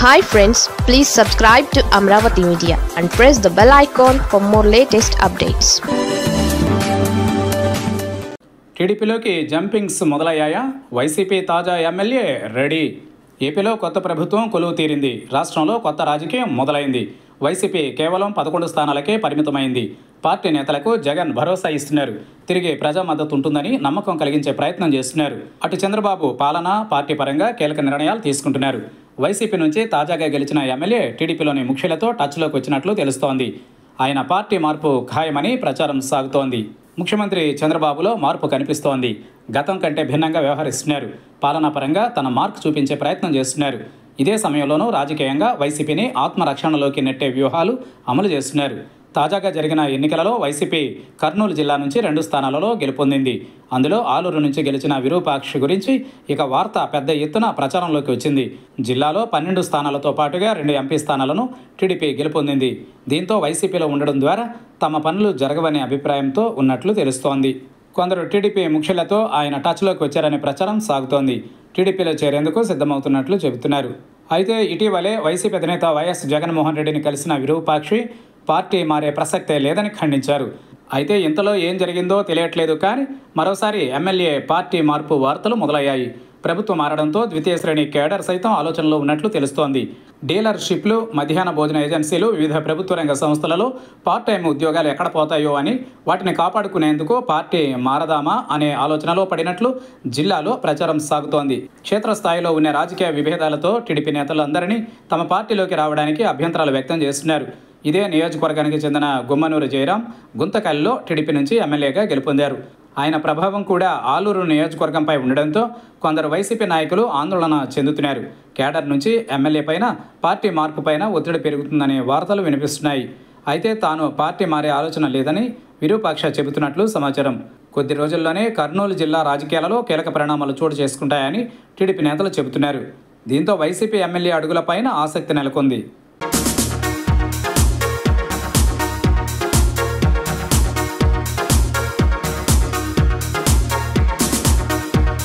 Hi friends please subscribe to Amaravati media and press the bell icon for more latest updates టీడీపీలోకి jumpings మొదలయ్యాయా? YCP తాజా MLA ready. ఏపీలో కొత్త ప్రభుత్వం కొలువు తీరింది. రాష్ట్రంలో కొత్త రాజకీయం మొదలైంది. వైసీపీ కేవలం పదకొండు స్థానాలకే పరిమితమైంది. పార్టీ నేతలకు జగన్ భరోసా ఇస్తున్నారు. తిరిగి ప్రజా మద్దతు ఉంటుందని నమ్మకం కలిగించే ప్రయత్నం చేస్తున్నారు. అటు చంద్రబాబు పాలన పార్టీ పరంగా కీలక నిర్ణయాలు తీసుకుంటున్నారు. వైసీపీ నుంచి తాజాగా గెలిచిన ఎమ్మెల్యే టీడీపీలోని ముఖ్యులతో టచ్లోకి వచ్చినట్లు తెలుస్తోంది. ఆయన పార్టీ మార్పు ఖాయమని ప్రచారం సాగుతోంది. ముఖ్యమంత్రి చంద్రబాబులో మార్పు కనిపిస్తోంది. గతం కంటే భిన్నంగా వ్యవహరిస్తున్నారు. పాలనాపరంగా తన మార్క్ చూపించే ప్రయత్నం చేస్తున్నారు. ఇదే సమయంలోనూ రాజకీయంగా వైసీపీని ఆత్మరక్షణలోకి నెట్టే వ్యూహాలు అమలు చేస్తున్నారు. తాజాగా జరిగిన ఎన్నికలలో వైసీపీ కర్నూలు జిల్లా నుంచి రెండు స్థానాలలో గెలుపొందింది. అందులో ఆలూరు నుంచి గెలిచిన విరూపాక్షి గురించి ఇక వార్త పెద్ద ఎత్తున ప్రచారంలోకి వచ్చింది. జిల్లాలో పన్నెండు స్థానాలతో పాటుగా రెండు ఎంపీ స్థానాలను టీడీపీ గెలుపొందింది. దీంతో వైసీపీలో ఉండడం ద్వారా తమ పనులు జరగవనే అభిప్రాయంతో ఉన్నట్లు తెలుస్తోంది. కొందరు టీడీపీ ముఖ్యులతో ఆయన టచ్లోకి వచ్చారనే ప్రచారం సాగుతోంది. టీడీపీలో చేరేందుకు సిద్ధమవుతున్నట్లు చెబుతున్నారు. అయితే ఇటీవలే వైసీపీ అధినేత వైఎస్ జగన్మోహన్ రెడ్డిని కలిసిన విరూపాక్షి పార్టీ మారే ప్రసక్తే లేదని ఖండించారు. అయితే ఇంతలో ఏం జరిగిందో తెలియట్లేదు కానీ మరోసారి ఎమ్మెల్యే పార్టీ మార్పు వార్తలు మొదలయ్యాయి. ప్రభుత్వం మారడంతో ద్వితీయ శ్రేణి కేడర్ సైతం ఆలోచనలో ఉన్నట్లు తెలుస్తోంది. డీలర్షిప్లు మధ్యాహ్న భోజన ఏజెన్సీలు వివిధ ప్రభుత్వ రంగ సంస్థలలో పార్ట్ టైం ఉద్యోగాలు ఎక్కడ పోతాయో అని వాటిని కాపాడుకునేందుకు పార్టీ మారదామా అనే ఆలోచనలో పడినట్లు జిల్లాలో ప్రచారం సాగుతోంది. క్షేత్రస్థాయిలో ఉన్న రాజకీయ విభేదాలతో టీడీపీ నేతలందరినీ తమ పార్టీలోకి రావడానికి అభ్యంతరాలు వ్యక్తం చేస్తున్నారు. ఇదే నియోజకవర్గానికి చెందిన గుమ్మనూరు జయరాం గుంతకల్లో టీడీపీ నుంచి ఎమ్మెల్యేగా గెలుపొందారు. ఆయన ప్రభావం కూడా ఆలూరు నియోజకవర్గంపై ఉండడంతో కొందరు వైసీపీ నాయకులు ఆందోళన చెందుతున్నారు. కేడర్ నుంచి ఎమ్మెల్యే పైన పార్టీ మార్పు పైన ఒత్తిడి పెరుగుతుందనే వార్తలు వినిపిస్తున్నాయి. అయితే తాను పార్టీ మారే ఆలోచన లేదని విరూపాక్ష చెబుతున్నట్లు సమాచారం. కొద్ది రోజుల్లోనే కర్నూలు జిల్లా రాజకీయాలలో కీలక పరిణామాలు చోటు చేసుకుంటాయని టీడీపీ నేతలు చెబుతున్నారు. దీంతో వైసీపీ ఎమ్మెల్యే అడుగులపైన ఆసక్తి నెలకొంది.